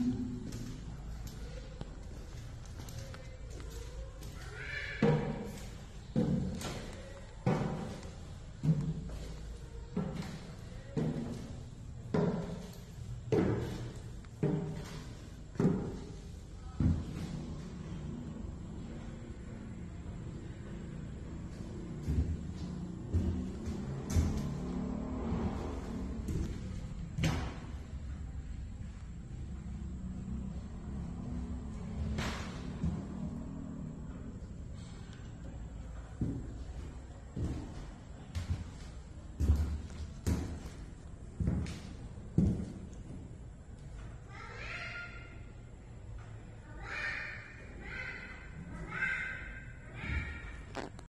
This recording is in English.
Mm-hmm.